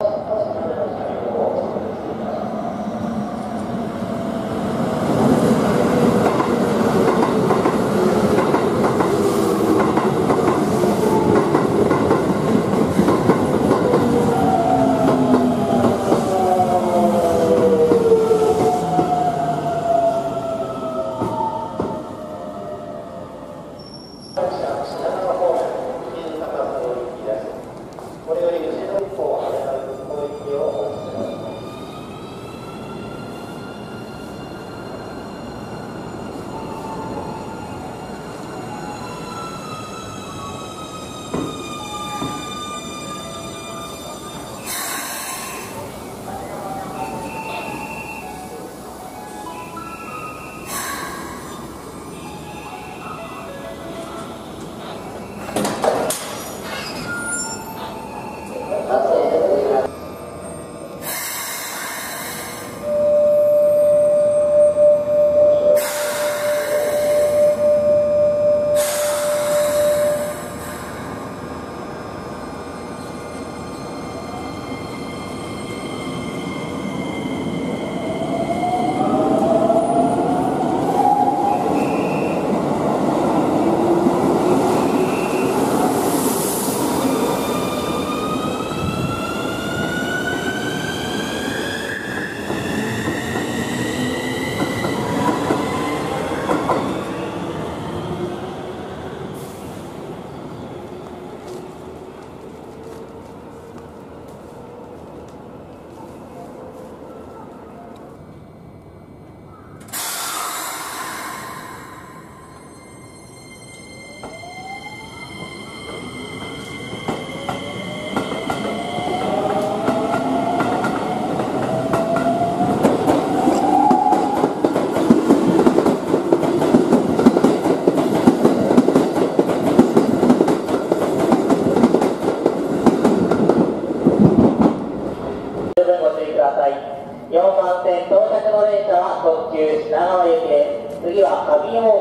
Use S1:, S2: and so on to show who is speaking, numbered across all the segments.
S1: 呃呃。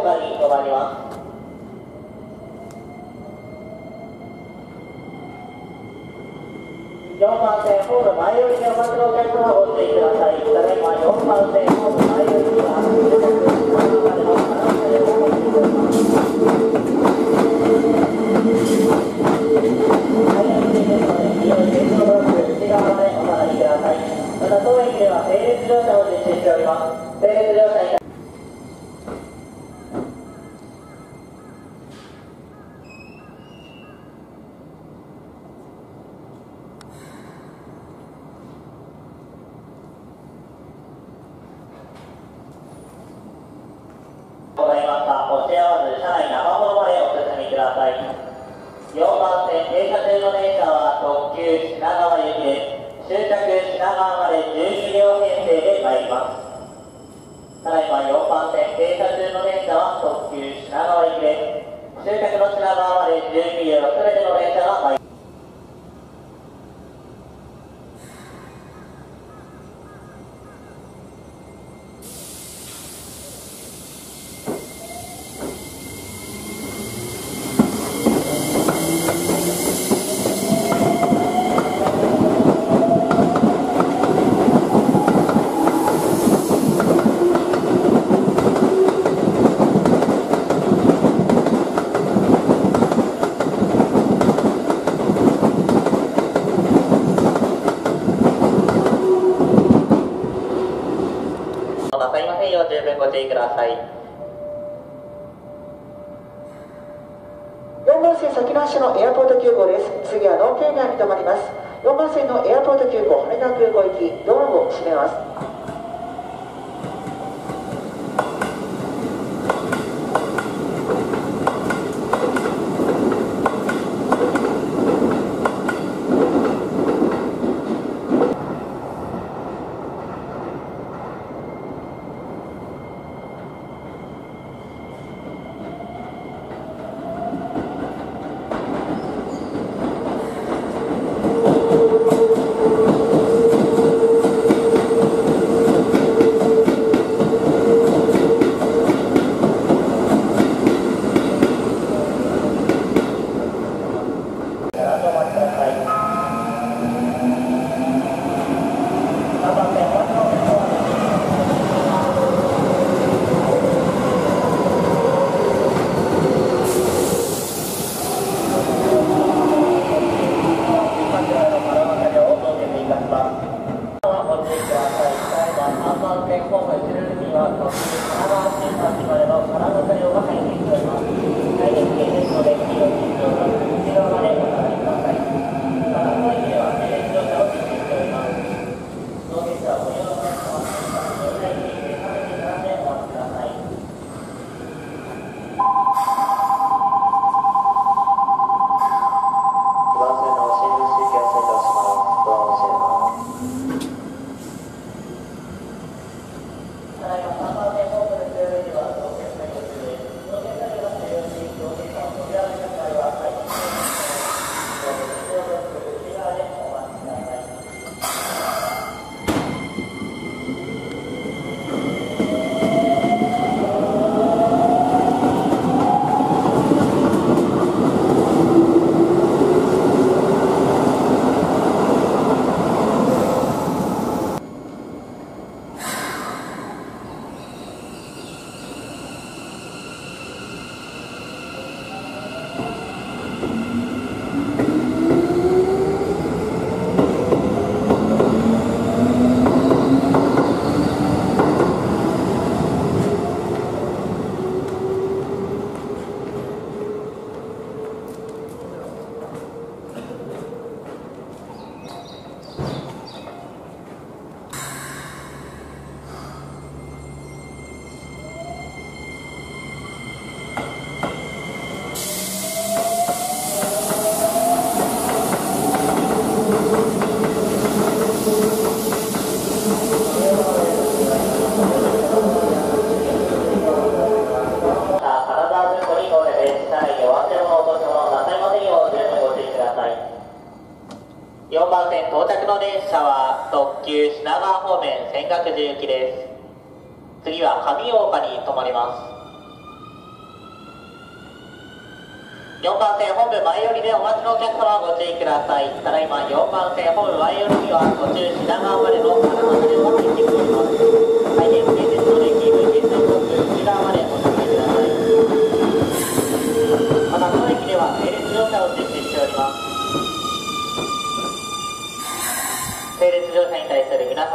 S1: 上大岡に止まります。4番線ホーム前寄りでお待ちのお客様ご注意くださいただいま4番線ホーム前寄りには到着品川での可能性をご注意ください早いです。ので、利用電動ブロック内側までお下がりください。また当駅では整列乗車を実施しております。整列乗車いたございました。お手合わず車内生ものまでお進みください。4番線停車中の電車は特急品川行きで。終着品川まで12両編成で参ります。ただいま4番線停車中の電車は特急品川行きです。終着の品川まで12両すべての電車が参ります。ご注意ください。
S2: 4番線先の足のエアポート急行です。次はノーケーナーに停まります。4番線のエアポート急行羽田空港行きドアを閉めます。
S1: 電車は特急品川方面泉岳寺行きです。次は上大岡に停まります。4番線本部前寄りでお待ちのお客様ご注意ください。ただいま4番線本部前寄りには途中品川までの車でも行っております回転不定ですのでキープ決済ブロック内側までお下がりくださいまたこの駅では整列乗車を実施しております整列乗車に対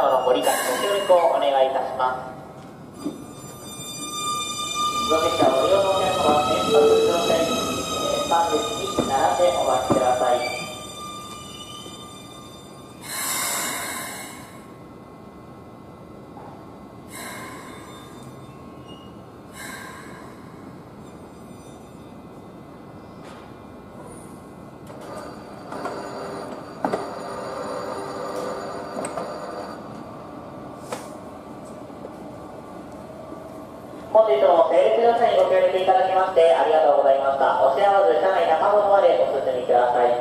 S1: 様のご理解ご協力をお願いいたしますご列車ご利用のお客様は先発乗車員3列に並んでお待ちください本日も整列乗車にご協力いただきましてありがとうございました。お幸せ車内中ほどまでお進みください。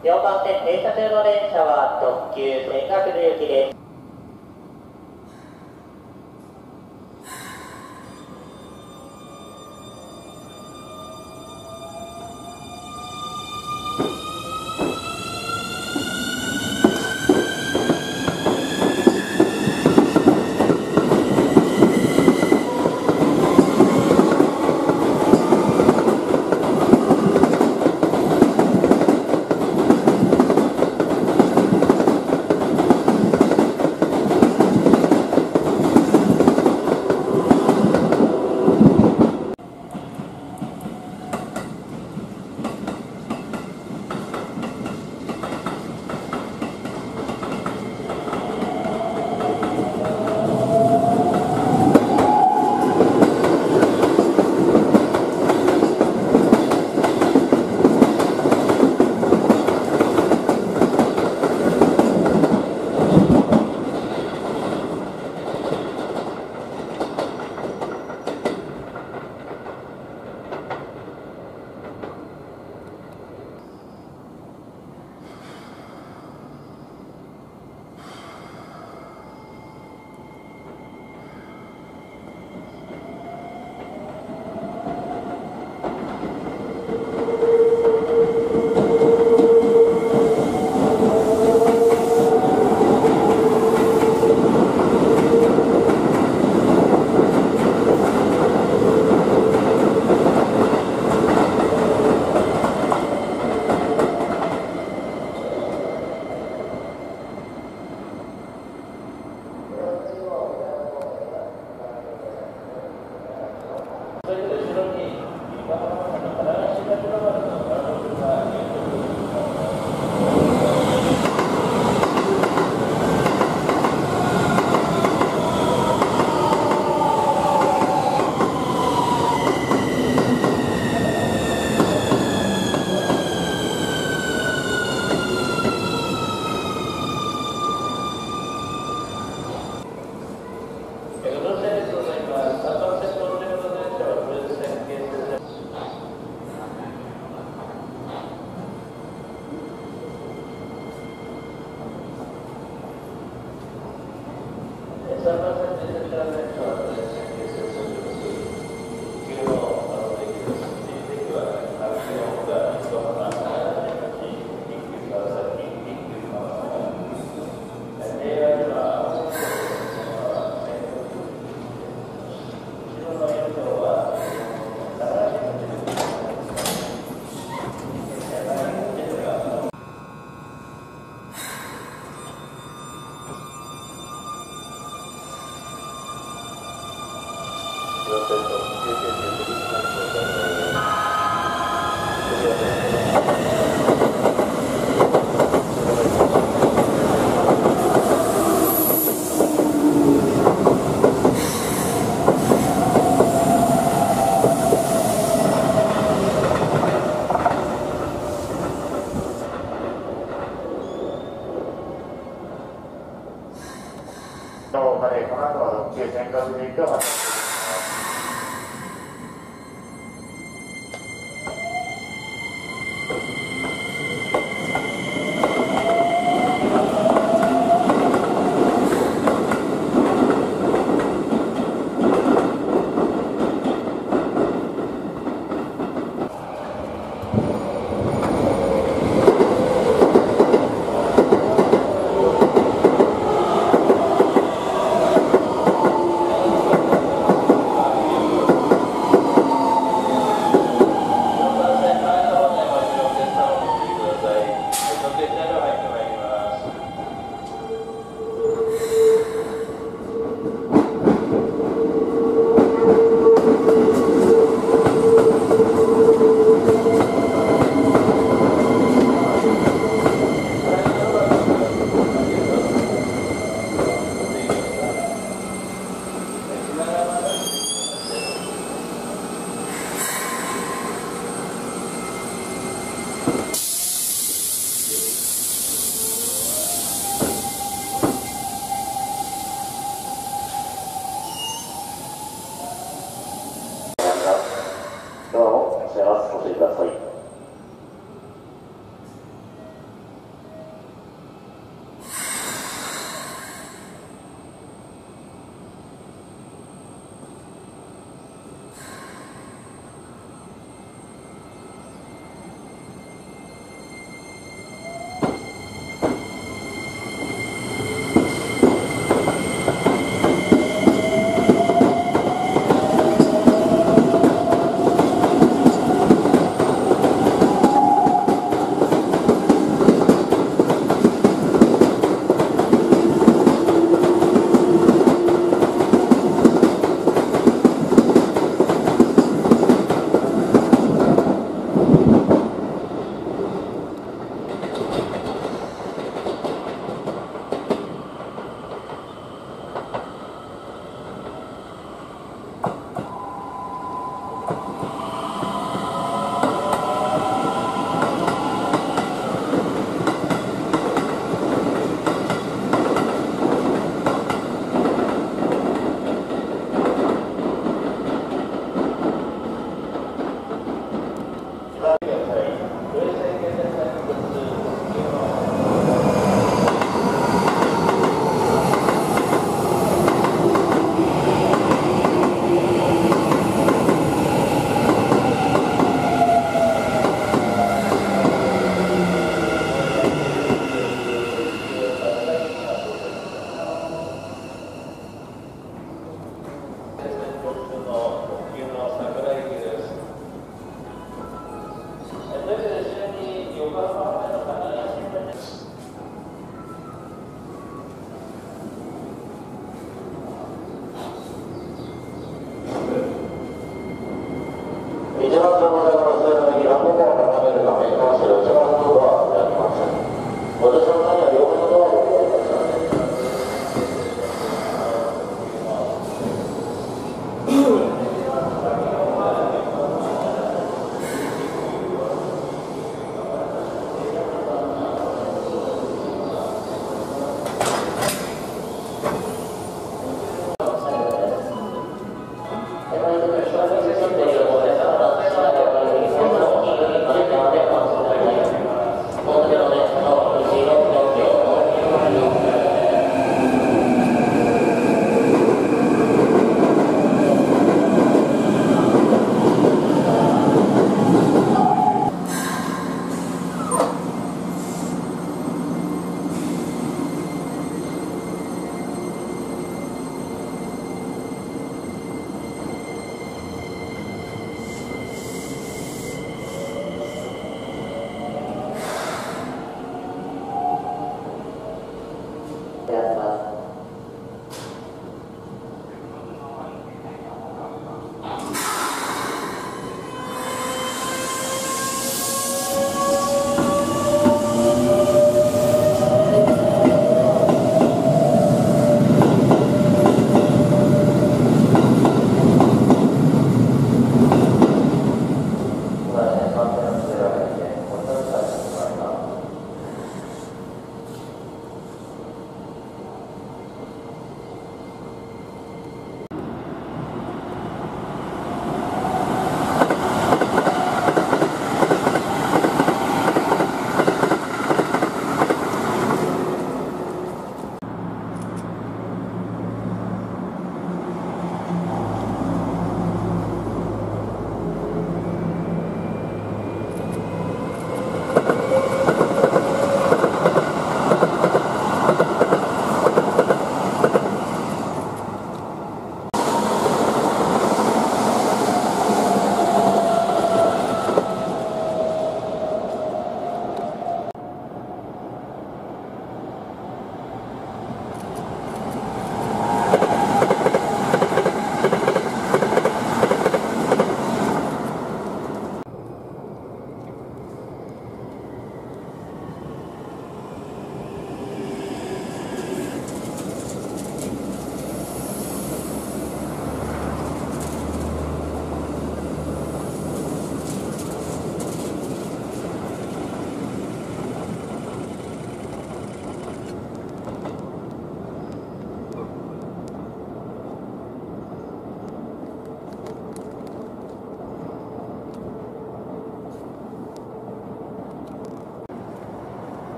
S1: 4番線停車中の電車は特急千学寺行きです。
S3: Gracias.